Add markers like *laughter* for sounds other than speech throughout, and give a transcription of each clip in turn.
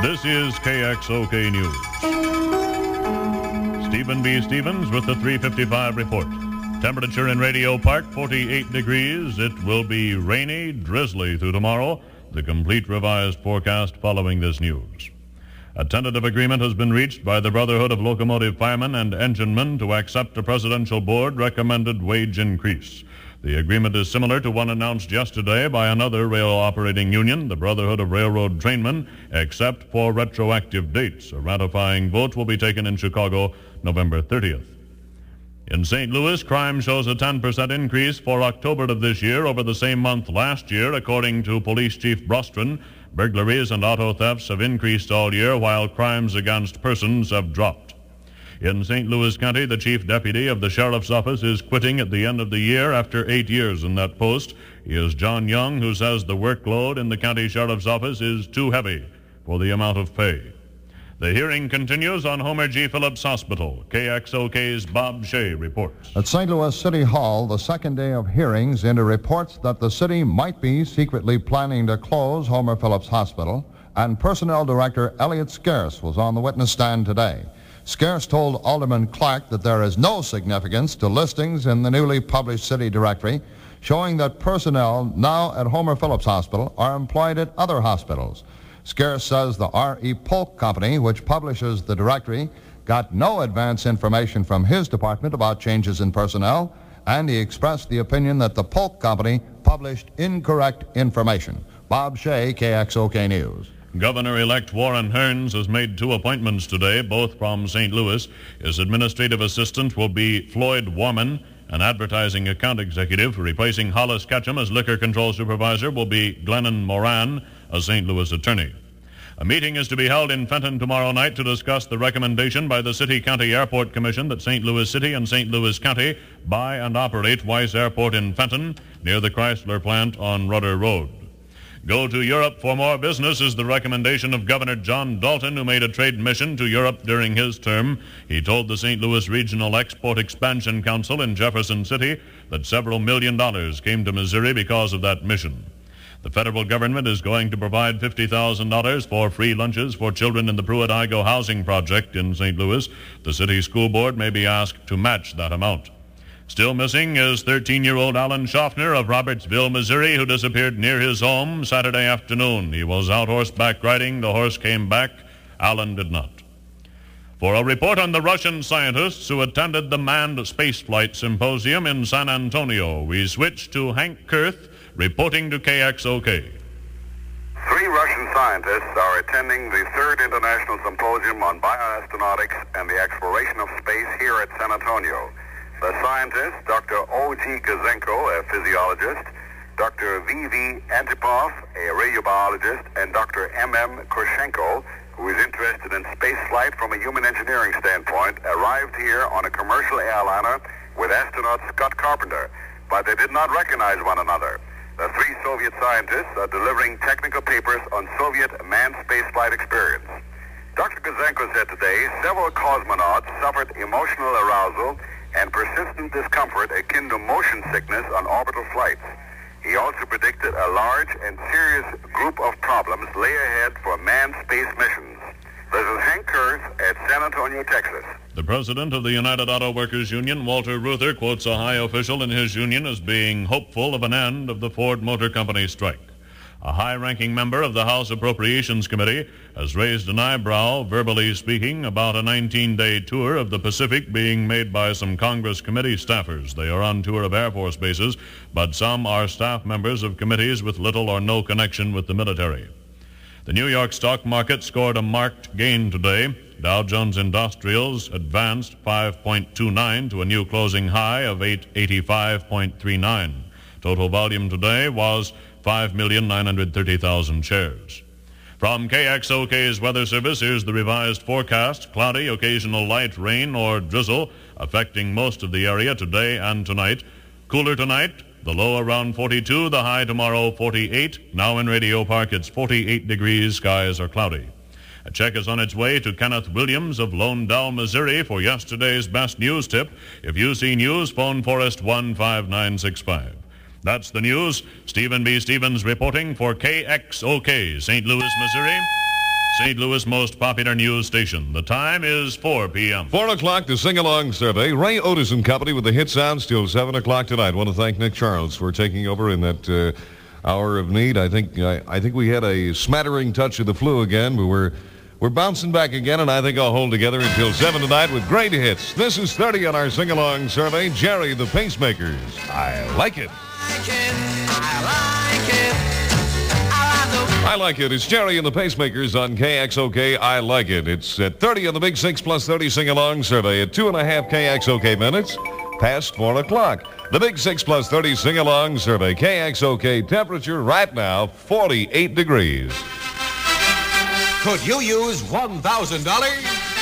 This is KXOK News. Stephen B. Stevens with the 355 report. Temperature in Radio Park 48 degrees. It will be rainy, drizzly through tomorrow. The complete revised forecast following this news. A tentative agreement has been reached by the Brotherhood of Locomotive Firemen and Enginemen to accept a presidential board recommended wage increase. The agreement is similar to one announced yesterday by another rail operating union, the Brotherhood of Railroad Trainmen, except for retroactive dates. A ratifying vote will be taken in Chicago November 30th. In St. Louis, crime shows a 10% increase for October of this year over the same month last year, according to Police Chief Brostron. Burglaries and auto thefts have increased all year, while crimes against persons have dropped. In St. Louis County, the chief deputy of the sheriff's office is quitting at the end of the year after eight years in that post. He is John Young, who says the workload in the county sheriff's office is too heavy for the amount of pay. The hearing continues on Homer G. Phillips Hospital. KXOK's Bob Shea reports. At St. Louis City Hall, the second day of hearings into reports that the city might be secretly planning to close Homer Phillips Hospital, and Personnel Director Elliot Scarce was on the witness stand today. Scarce told Alderman Clark that there is no significance to listings in the newly published city directory showing that personnel now at Homer Phillips Hospital are employed at other hospitals. Scarce says the R.L. Polk Company, which publishes the directory, got no advance information from his department about changes in personnel, and he expressed the opinion that the Polk Company published incorrect information. Bob Shea, KXOK News. Governor-elect Warren Hearnes has made two appointments today, both from St. Louis. His administrative assistant will be Floyd Warman. An advertising account executive replacing Hollis Ketchum as liquor control supervisor will be Glennon Moran, a St. Louis attorney. A meeting is to be held in Fenton tomorrow night to discuss the recommendation by the City County Airport Commission that St. Louis City and St. Louis County buy and operate Weiss Airport in Fenton near the Chrysler plant on Rudder Road. Go to Europe for more business is the recommendation of Governor John Dalton, who made a trade mission to Europe during his term. He told the St. Louis Regional Export Expansion Council in Jefferson City that several million dollars came to Missouri because of that mission. The federal government is going to provide $50,000 for free lunches for children in the Pruitt-Igoe housing project in St. Louis. The city school board may be asked to match that amount. Still missing is 13-year-old Alan Schaffner of Robertsville, Missouri, who disappeared near his home Saturday afternoon. He was out horseback riding. The horse came back. Alan did not. For a report on the Russian scientists who attended the manned spaceflight symposium in San Antonio, we switch to Hank Kurth reporting to KXOK. Three Russian scientists are attending the third international symposium on bioastronautics and the exploration of space here at San Antonio. The scientists, Dr. O.G. Gazenko, a physiologist, Dr. V.V. Antipov, a radiobiologist, and Dr. M.M. Korshenko, who is interested in space flight from a human engineering standpoint, arrived here on a commercial airliner with astronaut Scott Carpenter, but they did not recognize one another. The three Soviet scientists are delivering technical papers on Soviet manned spaceflight experience. Dr. Gazenko said today several cosmonauts suffered emotional arousal and persistent discomfort akin to motion sickness on orbital flights. He also predicted a large and serious group of problems lay ahead for manned space missions. This is Hank Kurth at San Antonio, Texas. The president of the United Auto Workers Union, Walter Reuther, quotes a high official in his union as being hopeful of an end of the Ford Motor Company strike. A high-ranking member of the House Appropriations Committee has raised an eyebrow, verbally speaking, about a 19-day tour of the Pacific being made by some Congress committee staffers. They are on tour of Air Force bases, but some are staff members of committees with little or no connection with the military. The New York stock market scored a marked gain today. Dow Jones Industrials advanced 5.29 to a new closing high of 885.39. Total volume today was 5,930,000 shares. From KXOK's Weather Service, here's the revised forecast. Cloudy, occasional light rain or drizzle affecting most of the area today and tonight. Cooler tonight, the low around 42, the high tomorrow 48. Now in Radio Park, it's 48 degrees, skies are cloudy. A check is on its way to Kenneth Williams of Lone Dell, Missouri for yesterday's best news tip. If you see news, phone Forest 15965. That's the news. Stephen B. Stevens reporting for KXOK, St. Louis, Missouri. St. Louis' most popular news station. The time is 4 p.m. 4 o'clock, the sing-along survey. Ray Otis and Company with the hit sounds till 7 o'clock tonight. want to thank Nick Charles for taking over in that uh, hour of need. I think I, I think we had a smattering touch of the flu again, but we're we're bouncing back again, and I think I'll hold together until 7 tonight with great hits. This is 30 on our sing-along survey. Gerry the Pacemakers. I like it. I like it. It's Gerry and the Pacemakers on KXOK. I like it. It's at 30 on the Big 6 plus 30 sing-along survey at 2.5 KXOK minutes past 4 o'clock. The Big 6 plus 30 sing-along survey. KXOK temperature right now 48 degrees. Could you use $1,000?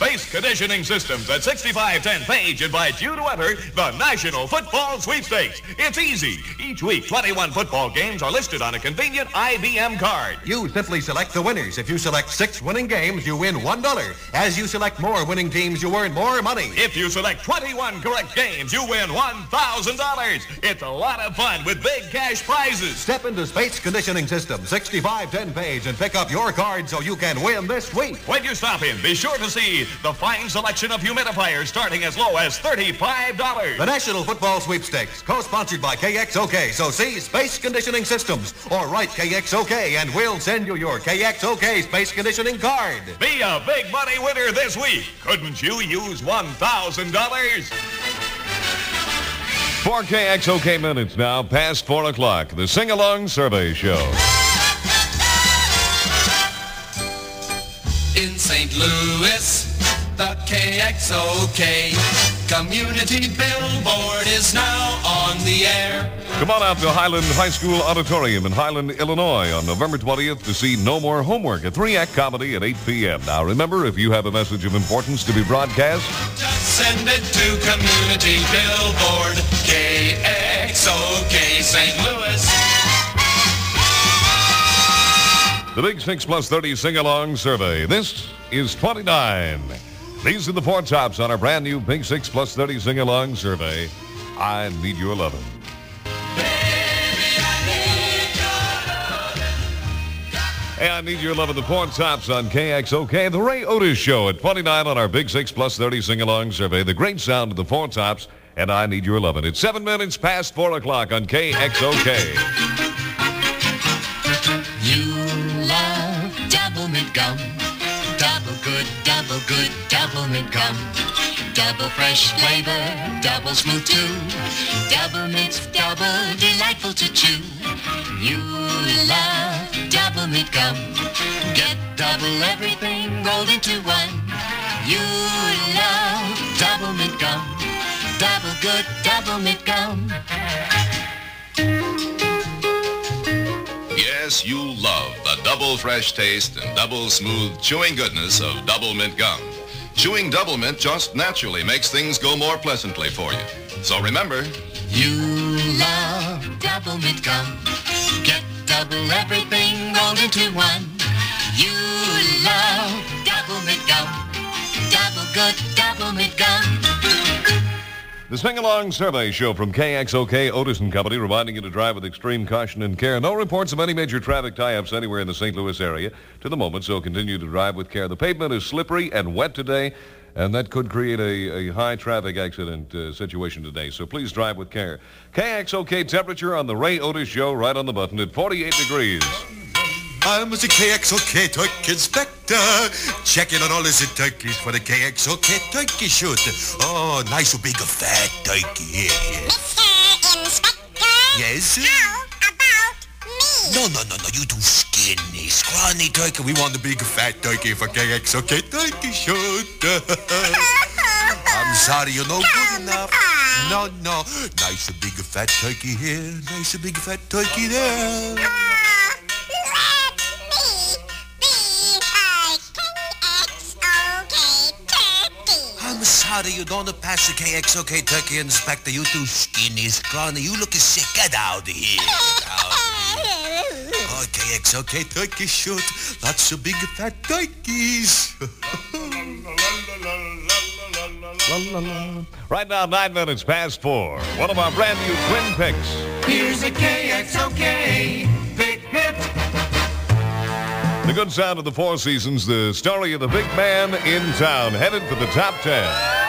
Space Conditioning Systems at 6510 Page invites you to enter the National Football Sweepstakes. It's easy. Each week, 21 football games are listed on a convenient IBM card. You simply select the winners. If you select six winning games, you win $1. As you select more winning teams, you earn more money. If you select 21 correct games, you win $1,000. It's a lot of fun with big cash prizes. Step into Space Conditioning Systems, 6510 Page, and pick up your card so you can win this week. When you stop in, be sure to see the fine selection of humidifiers starting as low as $35. The National Football Sweepstakes, co-sponsored by KXOK. So see Space Conditioning Systems or write KXOK and we'll send you your KXOK Space Conditioning card. Be a big money winner this week. Couldn't you use $1,000? 4 KXOK minutes now, past 4 o'clock. The Sing-Along Survey Show. In St. Louis, the KXOK Community Billboard is now on the air. Come on out to Highland High School Auditorium in Highland, Illinois on November 20th to see No More Homework, a three-act comedy at 8 p.m. Now remember, if you have a message of importance to be broadcast, Just send it to Community Billboard, KXOK St. Louis. the Big 6 Plus 30 Sing-Along Survey. This is 29. These are the four tops on our brand new Big 6 Plus 30 Sing-Along Survey. I need your lovin'. Hey, I need your love of the four tops on KXOK. The Ray Otis Show at 29 on our Big 6 Plus 30 Sing-Along Survey. The great sound of the four tops, and I need your lovin'. It's seven minutes past 4 o'clock on KXOK. You love double mint gum. Double good, double good, double mint gum. Double fresh flavor, double smooth too. Double mint, double delightful to chew. You love double mint gum. Get double everything rolled into one. You love double mint gum. Double good, double mint gum. Yes, you love double fresh taste and double smooth chewing goodness of double mint gum. Chewing double mint just naturally makes things go more pleasantly for you. So remember, You love double mint gum. Get double everything rolled into one. You love double mint gum. Double good double mint. The Sing-Along Survey Show from KXOK Otis and Company reminding you to drive with extreme caution and care. No reports of any major traffic tie-ups anywhere in the St. Louis area to the moment, so continue to drive with care. The pavement is slippery and wet today, and that could create a, a high traffic accident uh, situation today, so please drive with care. KXOK temperature on the Ray Otis Show right on the button at 48 degrees. I'm the KXOK Turkey Inspector, checking on all the turkeys for the KXOK Turkey Shoot. Oh, nice big fat turkey here. Mr. Inspector? Yes? How about me? No, no, no, no, you too skinny, scrawny turkey. We want the big fat turkey for KXOK Turkey Shoot. *laughs* I'm sorry, you're no good enough. No, no. Nice big fat turkey here, nice big fat turkey there. Ah. I'm you don't pass the KXOK Turkey Inspector. You too skinny, scrawny. You looking sick. Get out of here. Get out. Oh, KXOK Turkey Shoot. Lots of big fat turkeys. *laughs* Right now, nine minutes past four. One of our brand new twin picks. Here's a KXOK big hit. The good sound of the Four Seasons, the story of the big man in town, headed for the top ten.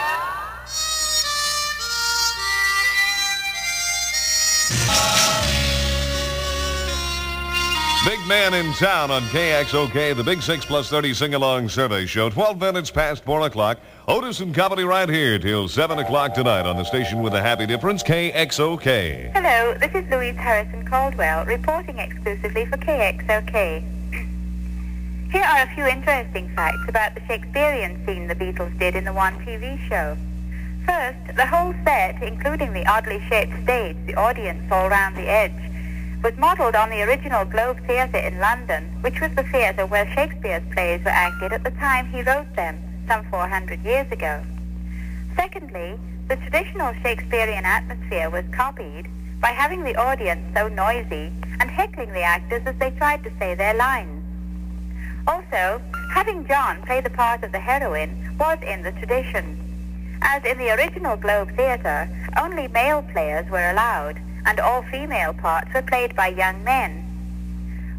Man in Town on KXOK, the Big 6 plus 30 sing-along survey show. 12 minutes past 4 o'clock. Otis and Company right here till 7 o'clock tonight on the station with a happy difference, KXOK. Hello, this is Louise Harrison Caldwell, reporting exclusively for KXOK. *clears throat* Here are a few interesting facts about the Shakespearean scene the Beatles did in the one TV show. First, the whole set, including the oddly shaped stage, the audience all round the edge, was modelled on the original Globe Theatre in London, which was the theatre where Shakespeare's plays were acted at the time he wrote them, some 400 years ago. Secondly, the traditional Shakespearean atmosphere was copied by having the audience so noisy and heckling the actors as they tried to say their lines. Also, having John play the part of the heroine was in the tradition. As in the original Globe Theatre, only male players were allowed, and all female parts were played by young men.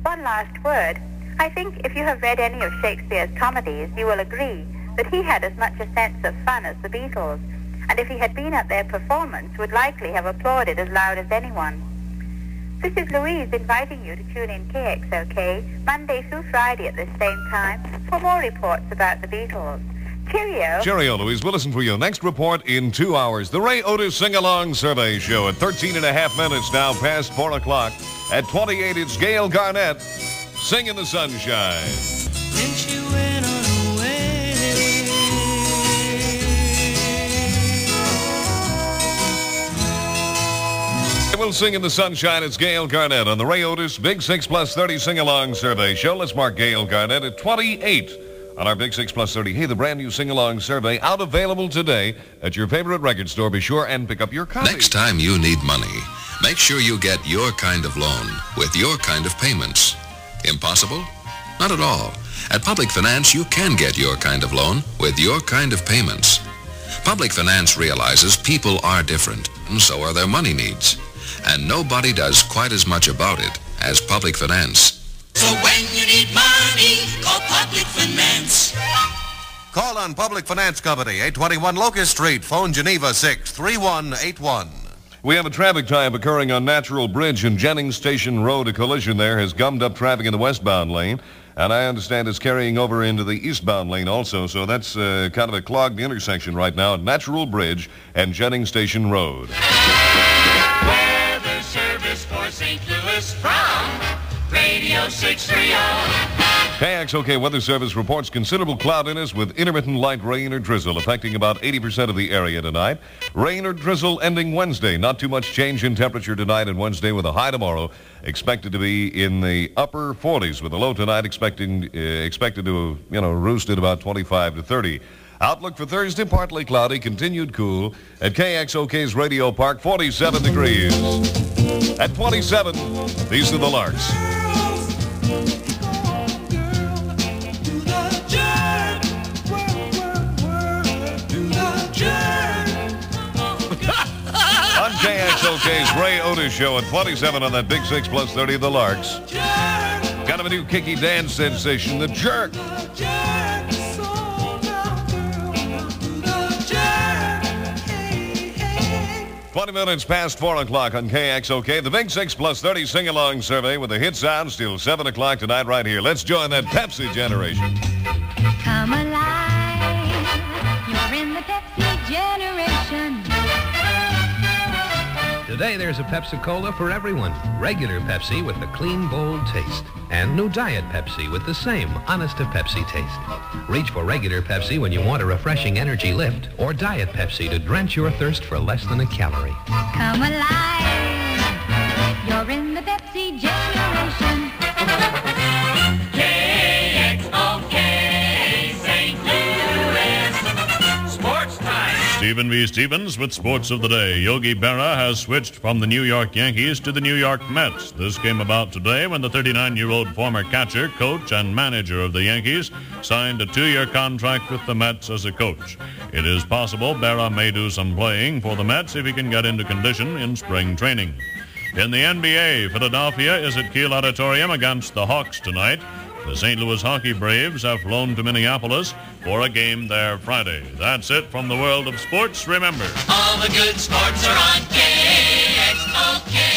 One last word. I think if you have read any of Shakespeare's comedies, you will agree that he had as much a sense of fun as the Beatles, and if he had been at their performance, would likely have applauded as loud as anyone. This is Louise inviting you to tune in KXOK Monday through Friday at this same time for more reports about the Beatles. Cheerio. Cheerio, Louise. We'll listen for your next report in two hours. The Ray Otis Sing-Along Survey Show at 13 and a half minutes now past 4 o'clock. At 28, it's Gale Garnett. Sing in the sunshine. Then she went on her way. We'll sing in the sunshine. It's Gale Garnett on the Ray Otis Big 6 Plus 30 Sing-Along Survey Show. Let's mark Gale Garnett at 28 on our Big 6 Plus 30. Hey, the brand new Sing-Along Survey out available today at your favorite record store. Be sure and pick up your copy. Next time you need money, make sure you get your kind of loan with your kind of payments. Impossible? Not at all. At Public Finance, you can get your kind of loan with your kind of payments. Public Finance realizes people are different, and so are their money needs. And nobody does quite as much about it as Public Finance. So when you need money, call Public Finance. Call on Public Finance Company, 821 Locust Street, phone Geneva 63181. We have a traffic tie-up occurring on Natural Bridge and Jennings Station Road. A collision there has gummed up traffic in the westbound lane, and I understand it's carrying over into the eastbound lane also. So that's uh, kind of a clogged intersection right now at Natural Bridge and Jennings Station Road. Weather service for St. Louis from Radio 630. KXOK Weather Service reports considerable cloudiness with intermittent light rain or drizzle affecting about 80% of the area tonight. Rain or drizzle ending Wednesday. Not too much change in temperature tonight and Wednesday with a high tomorrow expected to be in the upper 40s with a low tonight expecting uh, expected to, you know, roost at about 25 to 30. Outlook for Thursday, partly cloudy, continued cool. At KXOK's Radio Park, 47 degrees. At 27, these are the Larks. Otis Show at 27 on that Big 6 plus 30 of the Larks. Got him a new kicky dance sensation, The Jerk. Twenty minutes past four o'clock on KXOK, the Big Six Plus 30 sing-along survey with the hit sounds till seven o'clock tonight right here. Let's join that Pepsi generation. Today there's a Pepsi-Cola for everyone. Regular Pepsi with the clean, bold taste. And new Diet Pepsi with the same honest-to-Pepsi taste. Reach for regular Pepsi when you want a refreshing energy lift or Diet Pepsi to drench your thirst for less than a calorie. Come alive. You're in the Pepsi. Stephen B. Stevens with Sports of the Day. Yogi Berra has switched from the New York Yankees to the New York Mets. This came about today when the 39-year-old former catcher, coach, and manager of the Yankees signed a two-year contract with the Mets as a coach. It is possible Berra may do some playing for the Mets if he can get into condition in spring training. In the NBA, Philadelphia is at Kiel Auditorium against the Hawks tonight. The St. Louis Hockey Braves have flown to Minneapolis for a game there Friday. That's it from the world of sports. Remember, All the good sports are on KXOK.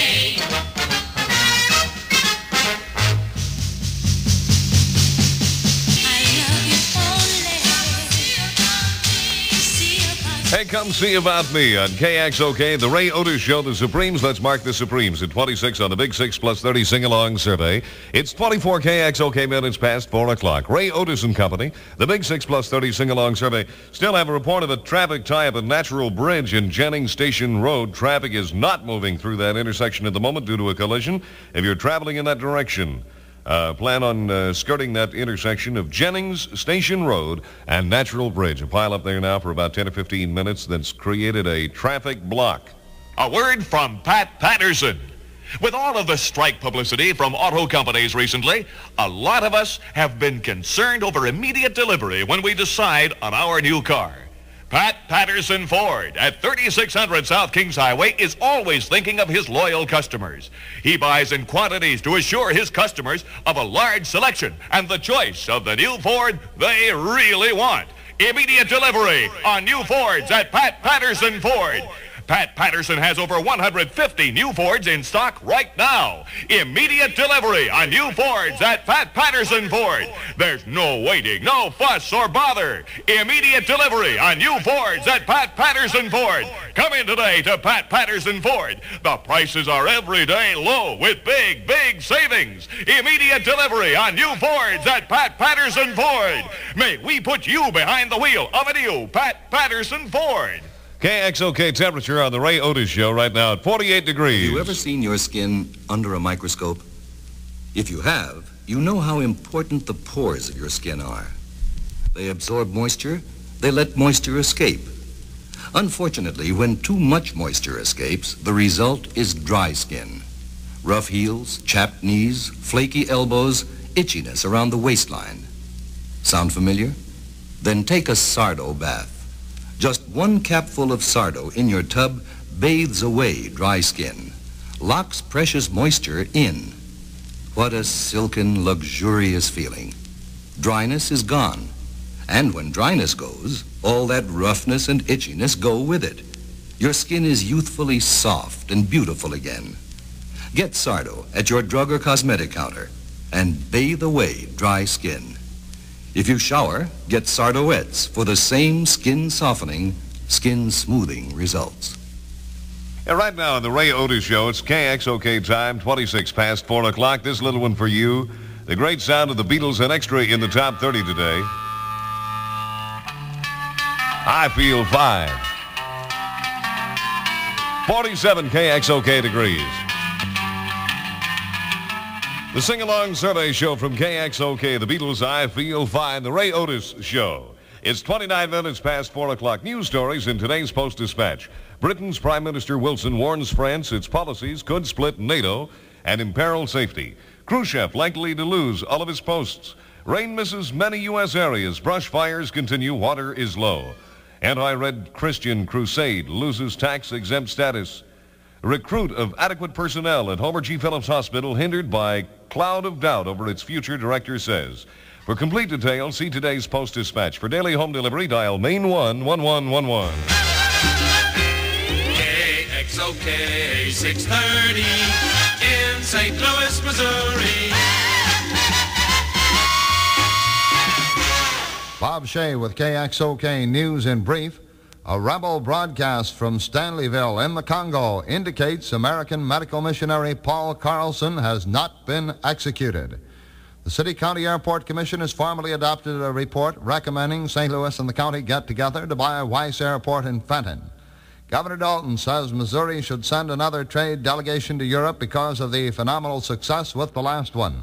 Hey, come see about me on KXOK, the Ray Otis Show, the Supremes. Let's mark the Supremes at 26 on the Big 6 plus 30 sing-along survey. It's 24 KXOK minutes past 4 o'clock. Ray Otis and Company, the Big 6 plus 30 sing-along survey. Still have a report of a traffic tie-up at Natural Bridge in Jennings Station Road. Traffic is not moving through that intersection at the moment due to a collision. If you're traveling in that direction, uh, plan on uh, skirting that intersection of Jennings Station Road and Natural Bridge. A pile up there now for about 10 or 15 minutes that's created a traffic block. A word from Pat Patterson. With all of the strike publicity from auto companies recently, a lot of us have been concerned over immediate delivery when we decide on our new car. Pat Patterson Ford at 3600 South Kings Highway is always thinking of his loyal customers. He buys in quantities to assure his customers of a large selection and the choice of the new Ford they really want. Immediate delivery on new Fords at Pat Patterson Ford. Pat Patterson has over 150 new Fords in stock right now. Immediate delivery on new Fords at Pat Patterson Ford. There's no waiting, no fuss or bother. Immediate delivery on new Fords at Pat Patterson Ford. Come in today to Pat Patterson Ford. The prices are every day low with big, big savings. Immediate delivery on new Fords at Pat Patterson Ford. May we put you behind the wheel of a new Pat Patterson Ford. KXOK temperature on the Ray Otis Show right now at 48 degrees. Have you ever seen your skin under a microscope? If you have, you know how important the pores of your skin are. They absorb moisture, they let moisture escape. Unfortunately, when too much moisture escapes, the result is dry skin. Rough heels, chapped knees, flaky elbows, itchiness around the waistline. Sound familiar? Then take a Sardo bath. Just one capful of Sardo in your tub bathes away dry skin, locks precious moisture in. What a silken, luxurious feeling. Dryness is gone. And when dryness goes, all that roughness and itchiness go with it. Your skin is youthfully soft and beautiful again. Get Sardo at your drug or cosmetic counter and bathe away dry skin. If you shower, get Sardoettes for the same skin softening, skin smoothing results. And right now on the Ray Otis Show, it's KXOK time, 26 past 4 o'clock. This little one for you. The great sound of the Beatles and extra in the top 30 today. I feel fine. 47 KXOK degrees. The sing-along survey show from KXOK, the Beatles, I Feel Fine, the Ray Otis Show. It's 29 minutes past 4 o'clock. News stories in today's Post-Dispatch. Britain's Prime Minister Wilson warns France its policies could split NATO and imperil safety. Khrushchev likely to lose all of his posts. Rain misses many U.S. areas. Brush fires continue. Water is low. Anti-Red Christian Crusade loses tax-exempt status. Recruit of adequate personnel at Homer G. Phillips Hospital hindered by cloud of doubt over its future, director says. For complete details, see today's Post-Dispatch. For daily home delivery, dial Main 1 1111. KXOK 630 in St. Louis, Missouri. Bob Shea with KXOK News in Brief. A rebel broadcast from Stanleyville in the Congo indicates American medical missionary Paul Carlson has not been executed. The City County Airport Commission has formally adopted a report recommending St. Louis and the county get together to buy Weiss Airport in Fenton. Governor Dalton says Missouri should send another trade delegation to Europe because of the phenomenal success with the last one.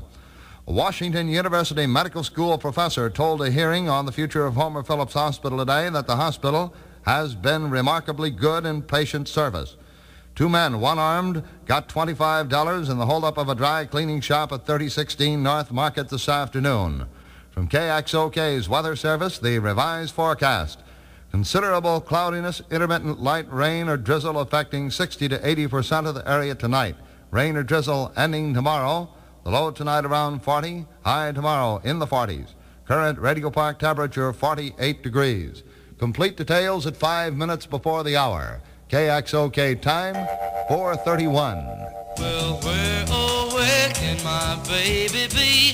A Washington University Medical School professor told a hearing on the future of Homer Phillips Hospital today that the hospital has been remarkably good in patient service. Two men, one armed, got $25 in the holdup of a dry cleaning shop at 3016 North Market this afternoon. From KXOK's Weather Service, the revised forecast. Considerable cloudiness, intermittent light rain or drizzle affecting 60 to 80 percent of the area tonight. Rain or drizzle ending tomorrow. The low tonight around 40, high tomorrow in the 40s. Current Radio Park temperature 48 degrees. Complete details at 5 minutes before the hour. KXOK time 431. Well, where, oh, where can my baby be?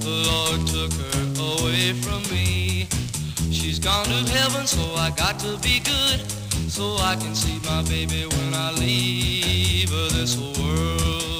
The Lord took her away from me. She's gone to heaven, so I got to be good. So I can see my baby when I leave this world.